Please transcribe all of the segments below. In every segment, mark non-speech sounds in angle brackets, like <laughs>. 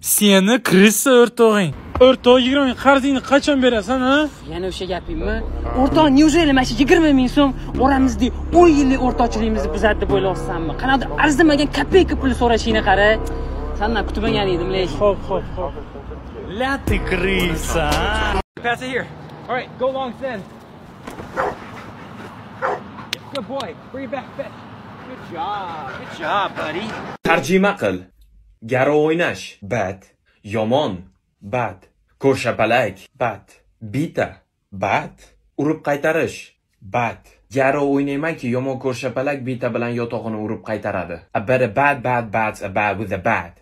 seni kirishsa o'rtog'ing o'rtog' yigirma ming qarzingni qachon berasan a yana o'sha gapingmi o'rtoq неужели mana shu yigirma ming so'm oramizda o'n yillik o'rtoqchiligimizni buzadi deb o'ylayapsanmi qanaqadir arzimagan kopeyka pul so'rashingni qara sandan kutmagan edim lesh ho'p ho'p ho'p la ты крыса Pass it here. All right, go long send. Good boy. Bring it back fetch. Good job. Good job, buddy. tarjima qil garo o'ynash bad yomon bad ko'rshapalak bad bita bad urib qaytarish bad garo o'ynaymanki yomon ko'rshapalak bita bilan yotog'ini urib qaytaradi a bit bad bad bad's a bad with a bad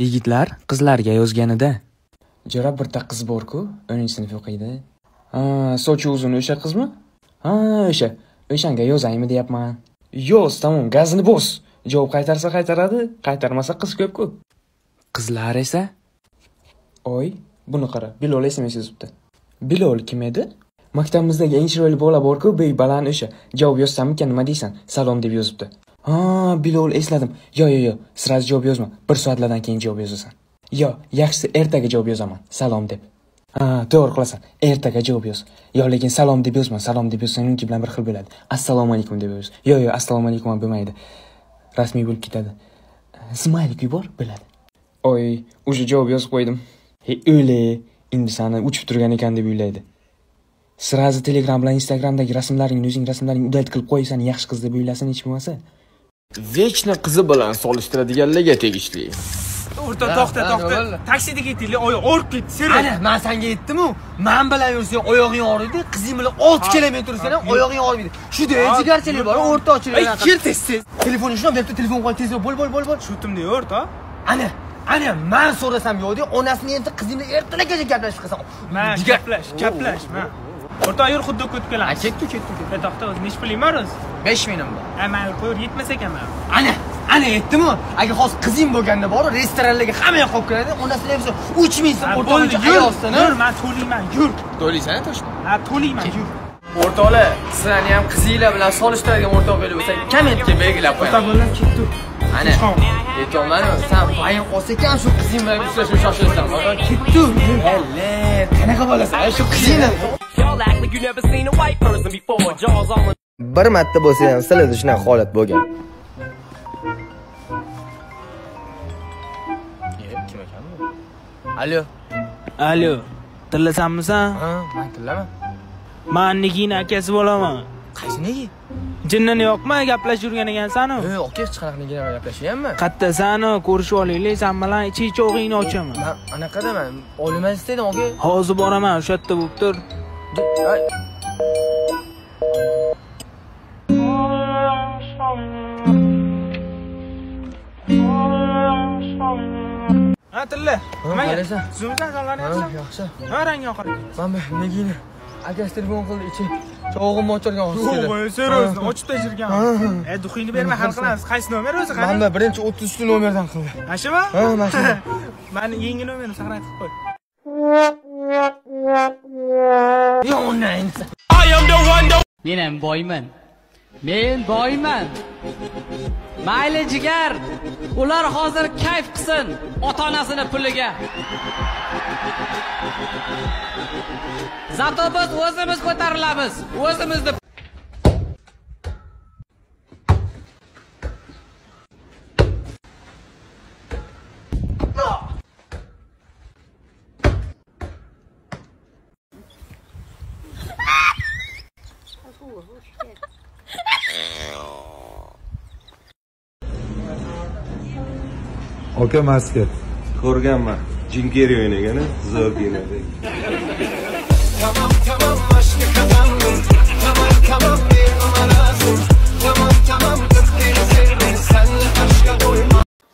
Yigitlar qizlarga yozganida Jo'ra birta qiz bor-ku, 10-sinf o'qiydi. Ha, sochi uzun o'sha qizmi? Ha, o'sha. O'shanga yozaymi deyapman. Yoz, tamom, gazini bos. Javob qaytarsa qaytaradi, qaytarmasa qiz ko'p-ku. Qizlar esa Oy, buni qara, Bilol SMS yozibdi. Bilol kim edi? Maktabimizdagi eng chiroyli bola bor-ku, bey baland o'sha. Javob yozsamikan nima deysan? Salom deb yozibdi. Ha, Bilol esladim. Yo, yo, yo, sraz javob yozma. Bir soatlardan keyin javob yozasan. Yo, yaxshisi ertaga javob yozaman. Salom deb. Ha, to'g'ri qilasan. Ertaga javob yoz. Yo, lekin salom deb yozma. Salom deb yozsang uniki bilan bir xil bo'ladi. Assalomu alaykum deb yoz. Yo, yo, assalomu alaykum ham bo'lmaydi. Rasmiy bo'lib ketadi. Smaylik yubor, bo'ladi. Oy, o'sha javob yozib qo'ydim. He, o'le, endi sani uchib turgan ekan deb o'ylaydi. srazi Telegram bilan Instagramdagi rasmlaringni o'zing rasmlaringni udalt qilib qo'ysan, yaxshi qiz deb o'ylasin hech bo'lmasa. vechna qizi bilan solishtiradiganlarga tegishli. O'rta to'xta, to'xta. Taksida ketdinglar, oyoq og'rib ketdi. Seriy. Ana, men senga aytdim-ku, men bilan yursang oyog'ing og'riydi, qizing bilan 6 kilometr yursang ham oyog'ing og'rimaydi. Shuda jigarchilik bor, o'rtoqchilik. Ay, kir tez tez. Telefonni shunday debdi, telefon qo'y tezroq bo'l, bo'l, bo'l, bo'l. Shutimda o'rta. Ana, ana, men so'rasam yo'qdi, onasini endi qizingni ertalabgacha gaplashib qilsam. Man gaplash, gaplash, man. O'rta yur xuddi o'tib kelamiz. Ketdi, ketdi, ketdi. To'xta, o'zi nech puling bor o'zi? 5 mingim bor. Man qo'yib yetmas ekanman. Ana, ana aytdim-ku, agar hozir qizing bo'lganda bor, restoranlarga hamma yoq olib kiradi, onasini ham 3 ming so'm o'rtog'iga yur, ayolsin. yur, man to'layman, yur. To'laysan, toshma. Ha, to'layman, yur. O'rtoqlar, sizlarni ham qizinglar bilan solishtiradigan o'rtoqlar bo'lsa, kommentga belgilab qo'ying. bo'lib ketdi. Ana, aytyapman, san bayin qolsa ekan shu qizing bilan uchrashib shoshilasan. Ketdi. Qanaqa bo'lasan? Shu qizingni bir marta bo'lsa ham sizlarda shunaqa holat bo'lgan Alo. alo tillasanmisan Ha, men tillaman. man nigina akasi bo'laman Qaysi nega? jinnini yoqma gaplashib yurgan ekansan Yo'q, yo'q, hech qanaqa nega gaplashyapman. qayerdasan ko'rishib olaylik san bilan chechog'ingni ochaman Men anaqada men oliman istadim, aka. hozir boraman o'sha yerda bo'lib tur qalaysan? Zoomsan Ha, sonlaryapsan? yaxshi. Ha, rangi oxir. Mana negini akasi telefon qildi, ichi chog'imni o'chirgan hozir. Yo'q, serios, ochib tashirgan. E, duxingni berma, hal qilamiz. Qaysi nomer o'zi qani? Mana birinchi 30 nomerdan qildi. Mana shumi? Ha, mana shu. <laughs> Mani yangi nomerni saqlab qilib qo'y. Men ham boyman. Men boyman. Mayli jigar. Ular hozir kayf qilsin ota-onasini puliga. Zato biz o'zimiz ko'tarilamiz. O'zimizni aka masket ko'rganman jim keri o'ynagani zo'r kinoda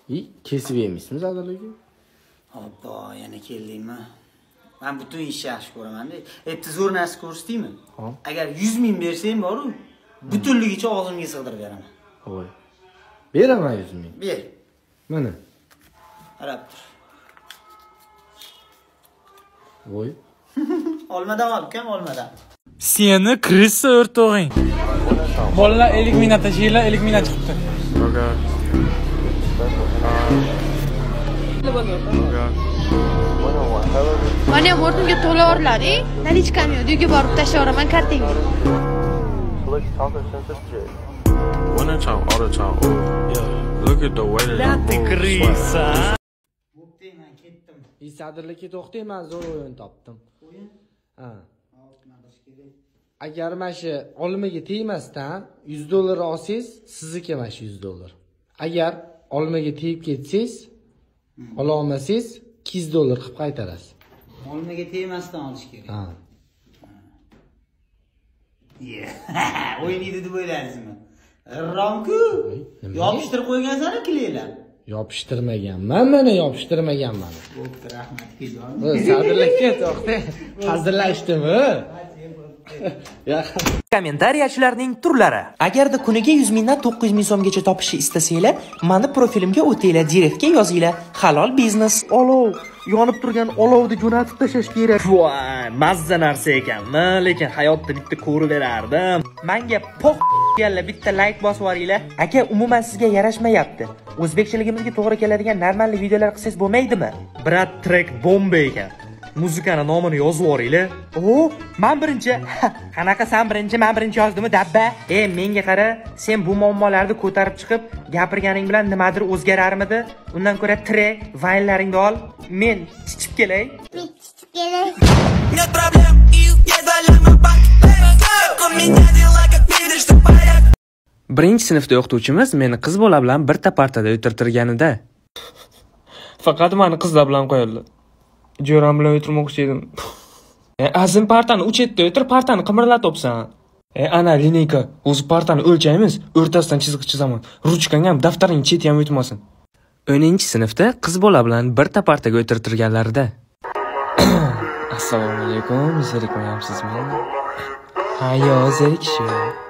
И kesib yeymisiz adalaga? Hoppa, yana keldingmi? Men butun ishni yaxshi ko'raman-da. Endi zo'r narsa ko'rsataymi? Agar 100 ming bersang boru, butunligicha og'zimga sig'dirib beraman. Voy. Beraman 100 ming. Ber, Mana. Qarab tur. Voy. <laughs> Olmadan ol, ukam, olmadan. seni kirishsa o'rtog'ing bolalar 50 mingdan tashinglar 50 mingdan chiqibdi Mana ham o'rnimga to'laverlar-e. Nalichkam yo'q, uyga borib tashlayveraman kartingni. When I talk all the time, oh, yeah. Look at the way that I move. swag. И sadirlikka to'xtang, men zo'r o'yin topdim. O'yin? Ha. Agar mana shu olmaga tegmasdan 100 dollar olsangiz, sizniki mana shu 100 dollar. Agar olmaga tegib ketsangiz, ola olmasangiz 200 dollar qilib qaytarasiz. Olmaga tegmasdan olish kerak. Ha. O'ynaydi deb o'ylaysizmi? G'irromku. Yopishtirib qo'ygansan-ku kleylar. Yopishtirmaganman, mana yopishtirmaganman. Bo'pti, rahmat. Sadirlikka to'xtang. Hazillashdimi? <laughs> Kommentariyachilarning turlari. Agarda kuniga 100 mingdan 900 ming so'mgacha topishni istasanglar, mani profilimga o'tinglar, direktga yozinglar. Halol biznes. Olov, yonib turgan olovni jo'natib tashlash kerak. Voy, mazza narsa ekanmi, lekin hayotda bitta ko'rib berardim. Menga poq deganlar bitta like bosib yuboringlar. Aka, umuman sizga yarashmayapti. O'zbekchiligimizga to'g'ri keladigan normalniy videolar qilsangiz bo'lmaydimi? Brat track bomba ekan. Muzikani nomini yozib yuboringlar. O, men birinchi. Qanaqa sen birinchi, men birinchi yozdimmi dabba? E, menga qara, sen bu muammolarni ko'tarib chiqib, gapirganing bilan nimadir o'zgararmidi? Undan ko'ra tre, vaynlaringni ol. Men chichib kelay. Нет проблем, я У меня дела как видишь, ты поехал birinchi sinfda o'qituvchimiz meni qiz bola bilan bitta partada o'tirtirganida faqat mani qizlar bilan qo'yildi jo'ram bilan o'tirmoqchi edim. E, azim partani u chetda o'tir partani qimirlatibsan e ana lineyka o'zi partani o'lchaymiz o'rtasidan chiziq chizaman. Ruchkang ham daftaring cheti ham o'tmasin. O'ninchi sinfda qiz bola bilan bitta partaga o'tirtirganlarida. <coughs> Assalomu alaykum zerikmayapsizmi? Ha yo yo'q